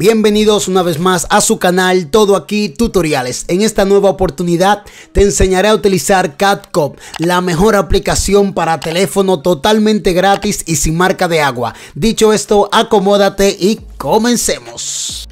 Bienvenidos una vez más a su canal Todo Aquí Tutoriales. En esta nueva oportunidad te enseñaré a utilizar CatCop, la mejor aplicación para teléfono totalmente gratis y sin marca de agua. Dicho esto, acomódate y comencemos.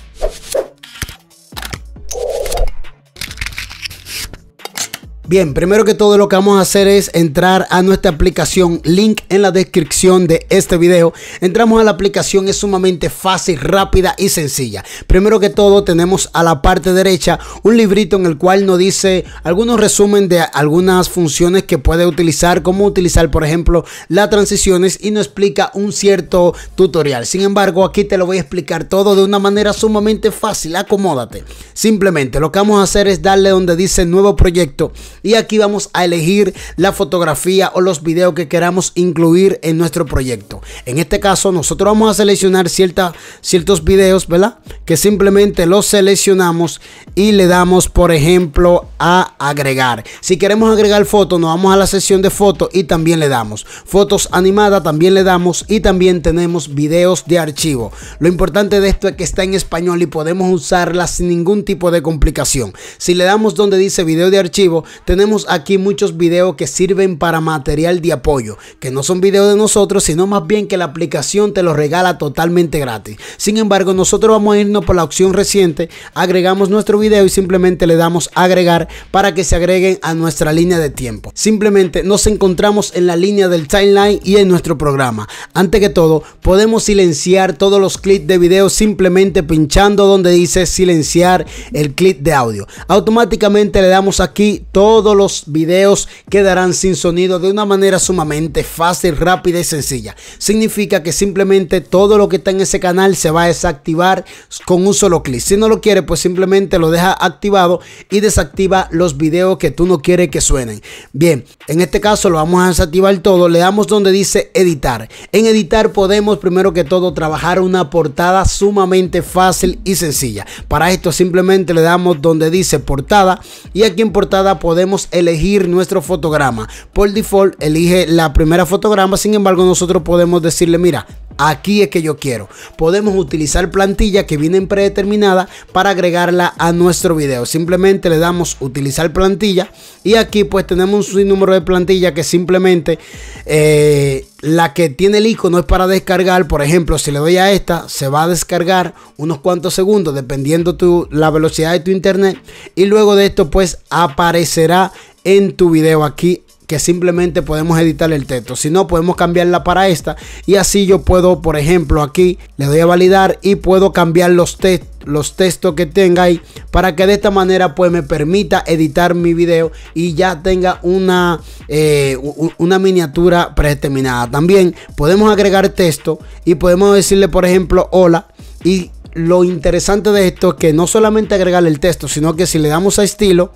Bien, primero que todo lo que vamos a hacer es entrar a nuestra aplicación, link en la descripción de este video. Entramos a la aplicación, es sumamente fácil, rápida y sencilla. Primero que todo tenemos a la parte derecha un librito en el cual nos dice algunos resumen de algunas funciones que puede utilizar, cómo utilizar por ejemplo las transiciones y nos explica un cierto tutorial. Sin embargo, aquí te lo voy a explicar todo de una manera sumamente fácil, acomódate. Simplemente lo que vamos a hacer es darle donde dice nuevo proyecto y aquí vamos a elegir la fotografía o los videos que queramos incluir en nuestro proyecto. En este caso nosotros vamos a seleccionar cierta, ciertos videos, ¿verdad? Que simplemente los seleccionamos y le damos, por ejemplo, a agregar. Si queremos agregar fotos, nos vamos a la sección de fotos y también le damos. Fotos animadas también le damos y también tenemos videos de archivo. Lo importante de esto es que está en español y podemos usarla sin ningún tipo de complicación. Si le damos donde dice video de archivo, tenemos aquí muchos videos que sirven para material de apoyo, que no son videos de nosotros, sino más bien que la aplicación te los regala totalmente gratis. Sin embargo, nosotros vamos a irnos por la opción reciente, agregamos nuestro video y simplemente le damos agregar para que se agreguen a nuestra línea de tiempo. Simplemente nos encontramos en la línea del timeline y en nuestro programa. Antes que todo, podemos silenciar todos los clips de video simplemente pinchando donde dice silenciar el clip de audio. Automáticamente le damos aquí todo todos los videos quedarán sin sonido de una manera sumamente fácil, rápida y sencilla. Significa que simplemente todo lo que está en ese canal se va a desactivar con un solo clic. Si no lo quiere, pues simplemente lo deja activado y desactiva los videos que tú no quieres que suenen. Bien, en este caso lo vamos a desactivar todo. Le damos donde dice editar. En editar podemos primero que todo trabajar una portada sumamente fácil y sencilla. Para esto simplemente le damos donde dice portada y aquí en portada podemos elegir nuestro fotograma. Por default elige la primera fotograma, sin embargo nosotros podemos decirle, mira, aquí es que yo quiero. Podemos utilizar plantillas que vienen predeterminadas para agregarla a nuestro video. Simplemente le damos utilizar plantilla y aquí pues tenemos un número de plantillas que simplemente eh, la que tiene el icono es para descargar. Por ejemplo, si le doy a esta, se va a descargar unos cuantos segundos dependiendo tu, la velocidad de tu internet. Y luego de esto pues aparecerá en tu video aquí que simplemente podemos editar el texto. Si no, podemos cambiarla para esta. Y así yo puedo, por ejemplo, aquí le doy a validar y puedo cambiar los, los textos que tenga ahí. Para que de esta manera pues me permita editar mi video y ya tenga una, eh, una miniatura predeterminada. También podemos agregar texto y podemos decirle, por ejemplo, hola. Y lo interesante de esto es que no solamente agregarle el texto, sino que si le damos a estilo,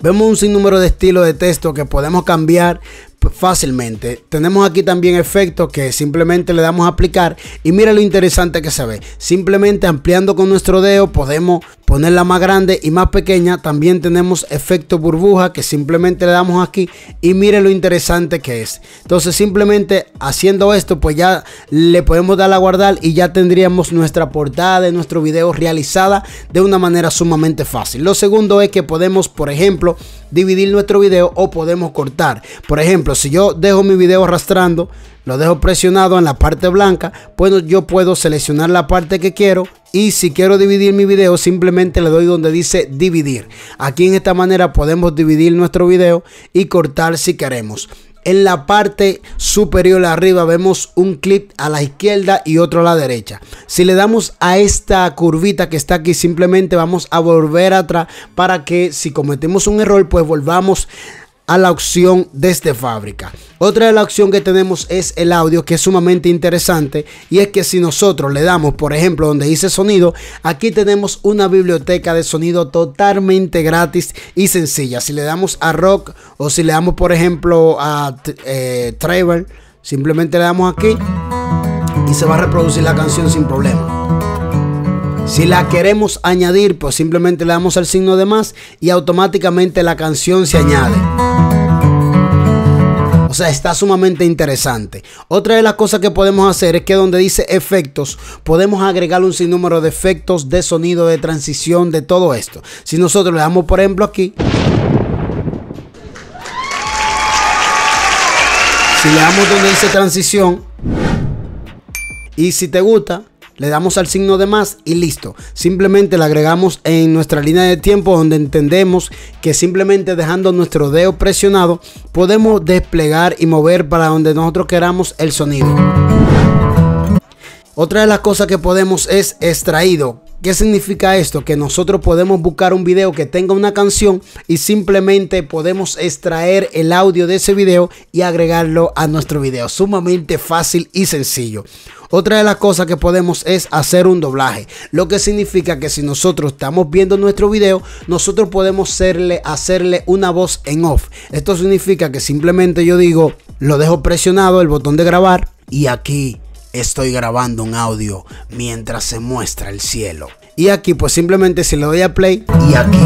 vemos un sinnúmero de estilos de texto que podemos cambiar fácilmente. Tenemos aquí también efectos que simplemente le damos a aplicar y mira lo interesante que se ve. Simplemente ampliando con nuestro dedo podemos ponerla más grande y más pequeña. También tenemos efecto burbuja que simplemente le damos aquí y mire lo interesante que es. Entonces simplemente haciendo esto pues ya le podemos dar a guardar y ya tendríamos nuestra portada de nuestro video realizada de una manera sumamente fácil. Lo segundo es que podemos por ejemplo dividir nuestro video o podemos cortar. Por ejemplo, si yo dejo mi video arrastrando, lo dejo presionado en la parte blanca, pues yo puedo seleccionar la parte que quiero y si quiero dividir mi video simplemente le doy donde dice dividir. Aquí en esta manera podemos dividir nuestro video y cortar si queremos. En la parte superior arriba vemos un clip a la izquierda y otro a la derecha. Si le damos a esta curvita que está aquí, simplemente vamos a volver atrás para que si cometemos un error, pues volvamos a la opción desde fábrica. Otra de la opción que tenemos es el audio que es sumamente interesante y es que si nosotros le damos por ejemplo donde dice sonido aquí tenemos una biblioteca de sonido totalmente gratis y sencilla. Si le damos a rock o si le damos por ejemplo a eh, Travel simplemente le damos aquí y se va a reproducir la canción sin problema. Si la queremos añadir, pues simplemente le damos al signo de más y automáticamente la canción se añade. O sea, está sumamente interesante. Otra de las cosas que podemos hacer es que donde dice efectos, podemos agregar un sinnúmero de efectos de sonido, de transición, de todo esto. Si nosotros le damos, por ejemplo, aquí. Si le damos donde dice transición. Y si te gusta, le damos al signo de más y listo. Simplemente le agregamos en nuestra línea de tiempo donde entendemos que simplemente dejando nuestro dedo presionado podemos desplegar y mover para donde nosotros queramos el sonido. Otra de las cosas que podemos es extraído. ¿Qué significa esto? Que nosotros podemos buscar un video que tenga una canción y simplemente podemos extraer el audio de ese video y agregarlo a nuestro video. Sumamente fácil y sencillo. Otra de las cosas que podemos es hacer un doblaje, lo que significa que si nosotros estamos viendo nuestro video, nosotros podemos hacerle, hacerle una voz en off. Esto significa que simplemente yo digo, lo dejo presionado el botón de grabar y aquí estoy grabando un audio mientras se muestra el cielo. Y aquí pues simplemente si le doy a play y aquí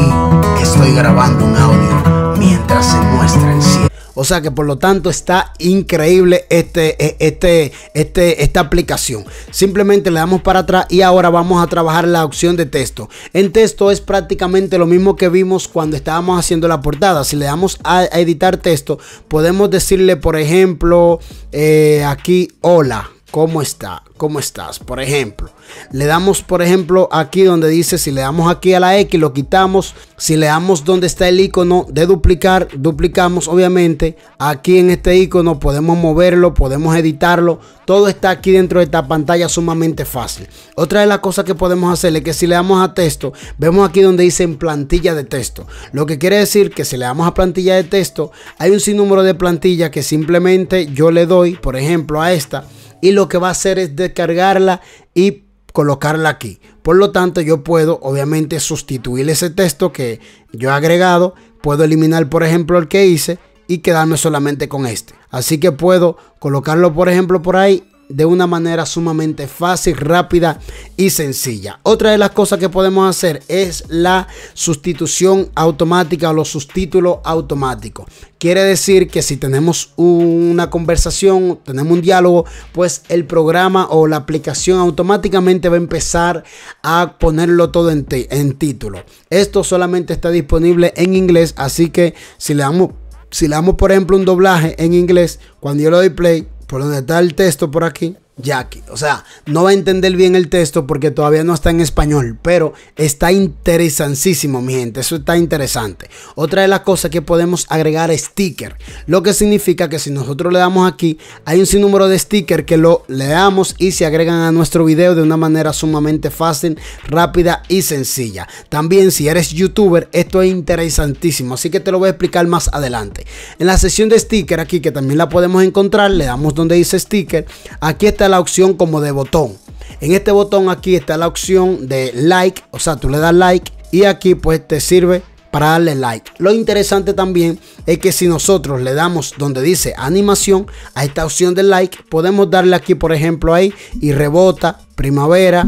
estoy grabando un audio mientras se muestra el cielo. O sea que por lo tanto está increíble este, e, este, este, esta aplicación. Simplemente le damos para atrás y ahora vamos a trabajar la opción de texto. En texto es prácticamente lo mismo que vimos cuando estábamos haciendo la portada. Si le damos a editar texto, podemos decirle, por ejemplo, eh, aquí hola. ¿Cómo está? ¿Cómo estás? Por ejemplo, le damos, por ejemplo, aquí donde dice, si le damos aquí a la X, lo quitamos. Si le damos donde está el icono de duplicar, duplicamos, obviamente. Aquí en este icono podemos moverlo, podemos editarlo. Todo está aquí dentro de esta pantalla sumamente fácil. Otra de las cosas que podemos hacer es que si le damos a texto, vemos aquí donde dice en plantilla de texto. Lo que quiere decir que si le damos a plantilla de texto, hay un sinnúmero de plantillas que simplemente yo le doy, por ejemplo, a esta y lo que va a hacer es descargarla y colocarla aquí. Por lo tanto, yo puedo obviamente sustituir ese texto que yo he agregado. Puedo eliminar, por ejemplo, el que hice y quedarme solamente con este. Así que puedo colocarlo, por ejemplo, por ahí de una manera sumamente fácil, rápida y sencilla. Otra de las cosas que podemos hacer es la sustitución automática o los subtítulos automáticos. Quiere decir que si tenemos una conversación, tenemos un diálogo, pues el programa o la aplicación automáticamente va a empezar a ponerlo todo en, en título. Esto solamente está disponible en inglés, así que si le damos, si le damos por ejemplo un doblaje en inglés, cuando yo le doy play, por donde está el texto por aquí, Jackie. O sea, no va a entender bien el texto porque todavía no está en español, pero está interesantísimo, mi gente. Eso está interesante. Otra de las cosas que podemos agregar es sticker, lo que significa que si nosotros le damos aquí, hay un sinnúmero de stickers que lo le damos y se agregan a nuestro video de una manera sumamente fácil, rápida y sencilla. También, si eres youtuber, esto es interesantísimo, así que te lo voy a explicar más adelante. En la sesión de sticker aquí, que también la podemos encontrar, le damos donde dice sticker. Aquí está la opción como de botón. En este botón aquí está la opción de like, o sea, tú le das like y aquí pues te sirve para darle like. Lo interesante también es que si nosotros le damos donde dice animación a esta opción de like, podemos darle aquí por ejemplo ahí y rebota primavera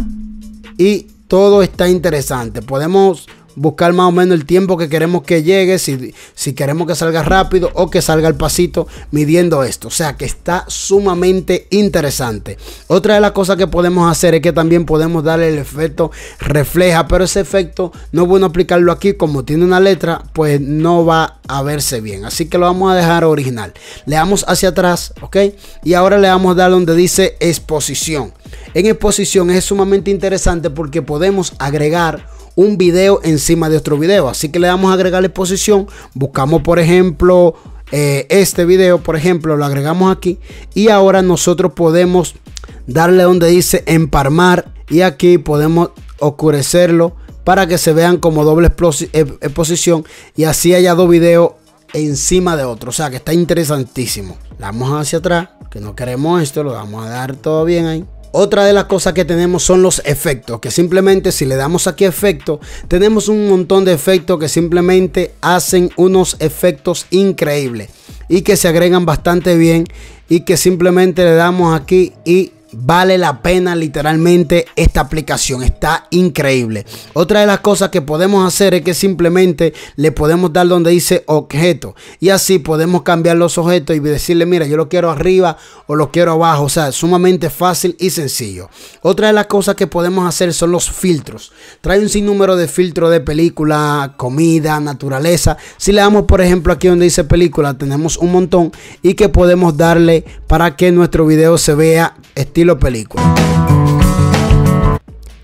y todo está interesante. Podemos buscar más o menos el tiempo que queremos que llegue, si, si queremos que salga rápido o que salga al pasito midiendo esto. O sea que está sumamente interesante. Otra de las cosas que podemos hacer es que también podemos darle el efecto refleja, pero ese efecto no es bueno aplicarlo aquí como tiene una letra, pues no va a verse bien. Así que lo vamos a dejar original. Le damos hacia atrás, ¿ok? Y ahora le vamos a dar donde dice exposición. En exposición es sumamente interesante porque podemos agregar un video encima de otro video. Así que le damos a agregar la exposición. Buscamos, por ejemplo, eh, este video, por ejemplo, lo agregamos aquí. Y ahora nosotros podemos darle donde dice emparmar. Y aquí podemos oscurecerlo para que se vean como doble exposición. Y así haya dos videos encima de otro. O sea que está interesantísimo. Le damos hacia atrás, que no queremos esto, lo vamos a dar todo bien ahí. Otra de las cosas que tenemos son los efectos, que simplemente si le damos aquí efecto, tenemos un montón de efectos que simplemente hacen unos efectos increíbles y que se agregan bastante bien y que simplemente le damos aquí y Vale la pena literalmente esta aplicación. Está increíble. Otra de las cosas que podemos hacer es que simplemente le podemos dar donde dice objeto. Y así podemos cambiar los objetos y decirle, mira, yo lo quiero arriba o lo quiero abajo. O sea, sumamente fácil y sencillo. Otra de las cosas que podemos hacer son los filtros. Trae un sinnúmero de filtros de película, comida, naturaleza. Si le damos, por ejemplo, aquí donde dice película, tenemos un montón y que podemos darle para que nuestro video se vea estilo película.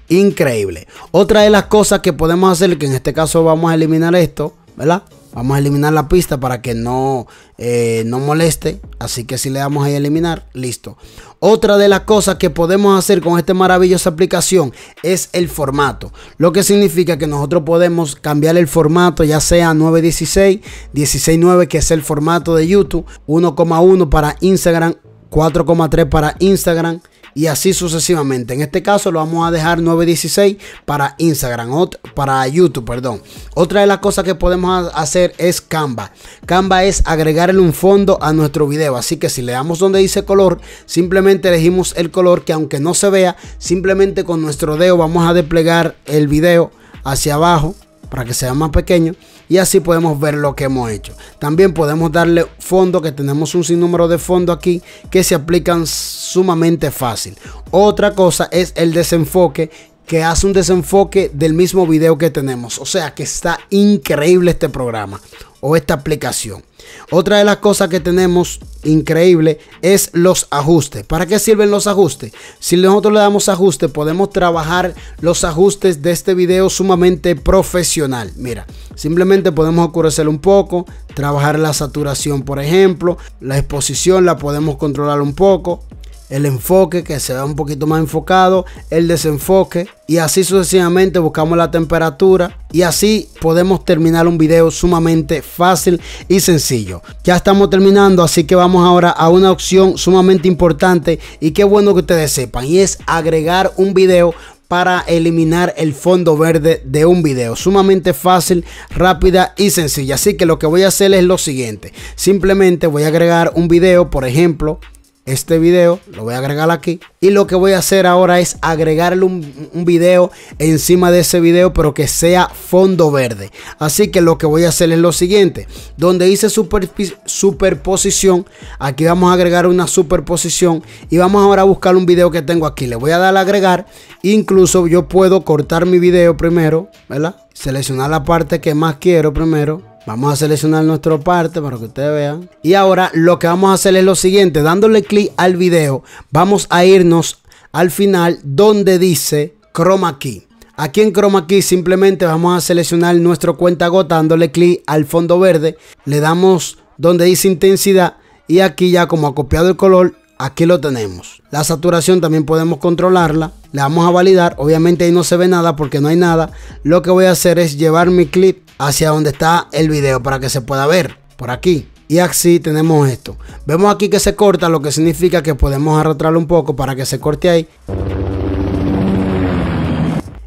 Increíble. Otra de las cosas que podemos hacer, que en este caso vamos a eliminar esto, ¿verdad? Vamos a eliminar la pista para que no, eh, no moleste. Así que si le damos ahí a eliminar, listo. Otra de las cosas que podemos hacer con esta maravillosa aplicación es el formato. Lo que significa que nosotros podemos cambiar el formato, ya sea 916, 16.9, que es el formato de YouTube, 1,1 para Instagram, 4,3 para Instagram y así sucesivamente. En este caso lo vamos a dejar 916 para Instagram, para YouTube, perdón. Otra de las cosas que podemos hacer es Canva. Canva es agregarle un fondo a nuestro video. Así que si le damos donde dice color, simplemente elegimos el color que aunque no se vea, simplemente con nuestro dedo vamos a desplegar el video hacia abajo para que sea más pequeño y así podemos ver lo que hemos hecho. También podemos darle fondo, que tenemos un sinnúmero de fondo aquí que se aplican sumamente fácil. Otra cosa es el desenfoque que hace un desenfoque del mismo video que tenemos. O sea que está increíble este programa o esta aplicación. Otra de las cosas que tenemos increíble es los ajustes. ¿Para qué sirven los ajustes? Si nosotros le damos ajuste, podemos trabajar los ajustes de este video sumamente profesional. Mira, simplemente podemos oscurecer un poco, trabajar la saturación, por ejemplo, la exposición la podemos controlar un poco, el enfoque que se vea un poquito más enfocado, el desenfoque y así sucesivamente buscamos la temperatura y así podemos terminar un video sumamente fácil y sencillo. Ya estamos terminando, así que vamos ahora a una opción sumamente importante y qué bueno que ustedes sepan y es agregar un video para eliminar el fondo verde de un video. Sumamente fácil, rápida y sencilla. Así que lo que voy a hacer es lo siguiente. Simplemente voy a agregar un video, por ejemplo, este video, lo voy a agregar aquí. Y lo que voy a hacer ahora es agregarle un, video encima de ese video, pero que sea fondo verde. Así que lo que voy a hacer es lo siguiente. Donde dice superposición, aquí vamos a agregar una superposición. Y vamos ahora a buscar un video que tengo aquí. Le voy a dar a agregar. Incluso yo puedo cortar mi video primero, ¿verdad? Seleccionar la parte que más quiero primero Vamos a seleccionar nuestra parte para que ustedes vean. Y ahora lo que vamos a hacer es lo siguiente. Dándole clic al video, vamos a irnos al final donde dice Chroma Key. Aquí en Chroma Key simplemente vamos a seleccionar nuestro cuenta gota dándole clic al fondo verde. Le damos donde dice intensidad y aquí ya como ha copiado el color, aquí lo tenemos. La saturación también podemos controlarla. Le damos a validar. Obviamente ahí no se ve nada porque no hay nada. Lo que voy a hacer es llevar mi clip hacia donde está el video para que se pueda ver por aquí. Y así tenemos esto. Vemos aquí que se corta, lo que significa que podemos arrastrarlo un poco para que se corte ahí.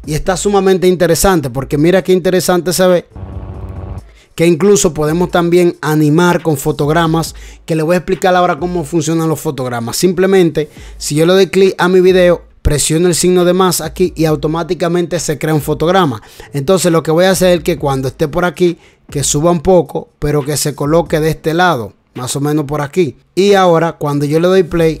Y está sumamente interesante porque mira qué interesante se ve. Que incluso podemos también animar con fotogramas. Que le voy a explicar ahora cómo funcionan los fotogramas. Simplemente, si yo le doy clic a mi video, presiono el signo de más aquí y automáticamente se crea un fotograma. Entonces lo que voy a hacer es que cuando esté por aquí, que suba un poco, pero que se coloque de este lado, más o menos por aquí. Y ahora cuando yo le doy play,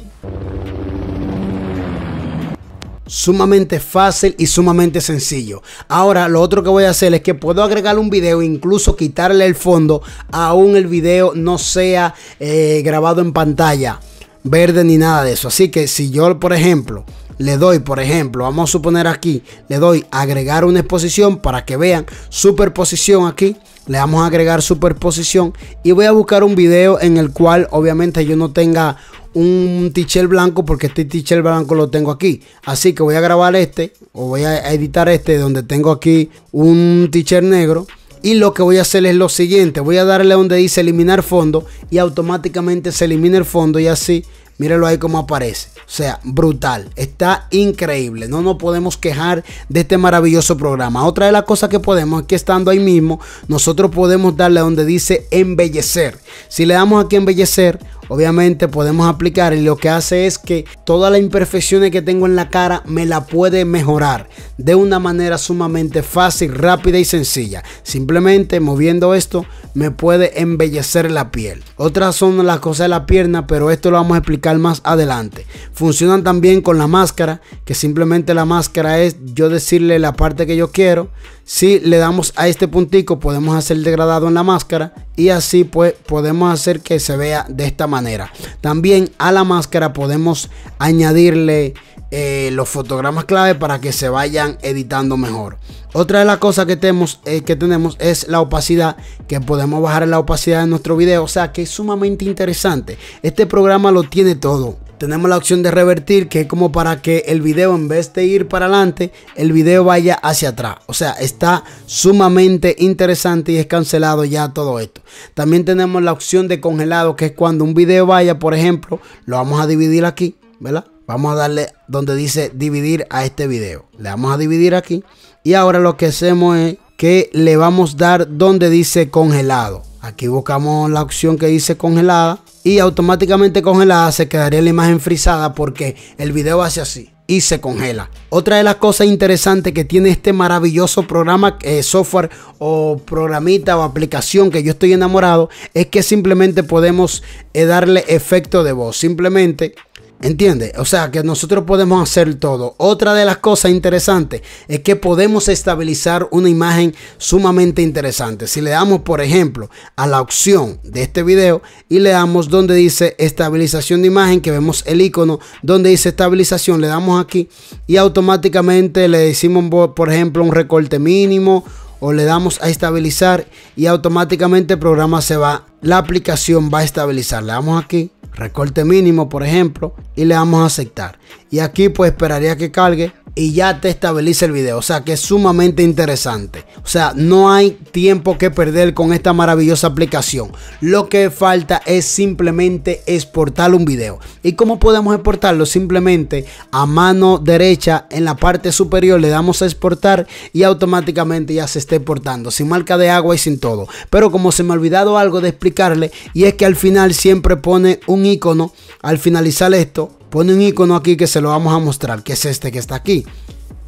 sumamente fácil y sumamente sencillo. Ahora lo otro que voy a hacer es que puedo agregar un video, incluso quitarle el fondo, aún el video no sea eh, grabado en pantalla verde ni nada de eso. Así que si yo, por ejemplo, le doy, por ejemplo, vamos a suponer aquí, le doy agregar una exposición para que vean superposición aquí. Le vamos a agregar superposición y voy a buscar un video en el cual obviamente yo no tenga un tichel blanco porque este tichel blanco lo tengo aquí. Así que voy a grabar este o voy a editar este donde tengo aquí un tichel negro. Y lo que voy a hacer es lo siguiente. Voy a darle donde dice eliminar fondo y automáticamente se elimina el fondo y así Mírenlo ahí como aparece. O sea, brutal. Está increíble. No nos podemos quejar de este maravilloso programa. Otra de las cosas que podemos es que estando ahí mismo, nosotros podemos darle donde dice embellecer. Si le damos aquí embellecer, obviamente podemos aplicar y lo que hace es que todas las imperfecciones que tengo en la cara me la puede mejorar de una manera sumamente fácil, rápida y sencilla. Simplemente moviendo esto me puede embellecer la piel. Otras son las cosas de la pierna, pero esto lo vamos a explicar más adelante. Funcionan también con la máscara, que simplemente la máscara es yo decirle la parte que yo quiero. Si le damos a este puntico podemos hacer degradado en la máscara y así pues podemos hacer que se vea de esta manera. También a la máscara podemos añadirle eh, los fotogramas clave para que se vayan editando mejor. Otra de las cosas que tenemos, eh, que tenemos es la opacidad, que podemos bajar la opacidad de nuestro video, o sea que es sumamente interesante. Este programa lo tiene todo. Tenemos la opción de revertir, que es como para que el video en vez de ir para adelante, el video vaya hacia atrás. O sea, está sumamente interesante y es cancelado ya todo esto. También tenemos la opción de congelado, que es cuando un video vaya, por ejemplo, lo vamos a dividir aquí, ¿verdad? Vamos a darle donde dice dividir a este video. Le vamos a dividir aquí. Y ahora lo que hacemos es que le vamos a dar donde dice congelado. Aquí buscamos la opción que dice congelada. Y automáticamente congelada se quedaría la imagen frisada porque el video hace así y se congela. Otra de las cosas interesantes que tiene este maravilloso programa, eh, software o programita o aplicación que yo estoy enamorado, es que simplemente podemos eh, darle efecto de voz. Simplemente ¿Entiende? O sea que nosotros podemos hacer todo. Otra de las cosas interesantes es que podemos estabilizar una imagen sumamente interesante. Si le damos, por ejemplo, a la opción de este video y le damos donde dice estabilización de imagen, que vemos el icono donde dice estabilización, le damos aquí y automáticamente le decimos, por ejemplo, un recorte mínimo o le damos a estabilizar y automáticamente el programa se va, la aplicación va a estabilizar. Le damos aquí recorte mínimo, por ejemplo, y le damos a aceptar. Y aquí pues esperaría que cargue y ya te estabiliza el video. O sea que es sumamente interesante. O sea, no hay tiempo que perder con esta maravillosa aplicación. Lo que falta es simplemente exportar un video. ¿Y cómo podemos exportarlo? Simplemente a mano derecha en la parte superior le damos a exportar y automáticamente ya se está exportando. Sin marca de agua y sin todo. Pero como se me ha olvidado algo de explicarle y es que al final siempre pone un icono al finalizar esto pone un icono aquí que se lo vamos a mostrar, que es este que está aquí.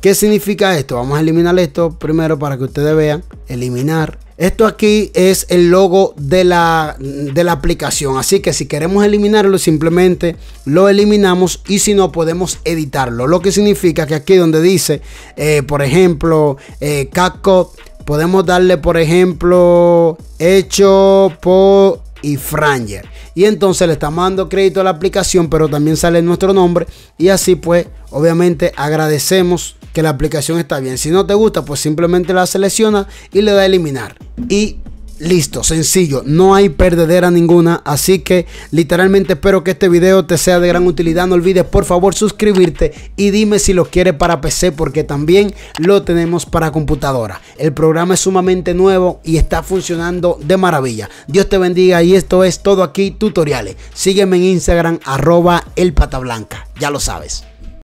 ¿Qué significa esto? Vamos a eliminar esto primero para que ustedes vean. Eliminar. Esto aquí es el logo de la, de la aplicación. Así que si queremos eliminarlo, simplemente lo eliminamos. Y si no, podemos editarlo. Lo que significa que aquí donde dice, eh, por ejemplo, eh, podemos darle, por ejemplo, hecho por y Franger. Y entonces le estamos dando crédito a la aplicación, pero también sale nuestro nombre. Y así pues, obviamente agradecemos que la aplicación está bien. Si no te gusta, pues simplemente la selecciona y le da a eliminar. Y Listo, sencillo, no hay perdedera ninguna, así que literalmente espero que este video te sea de gran utilidad. No olvides por favor suscribirte y dime si lo quieres para PC porque también lo tenemos para computadora. El programa es sumamente nuevo y está funcionando de maravilla. Dios te bendiga y esto es todo aquí tutoriales. Sígueme en Instagram arroba el pata blanca, ya lo sabes.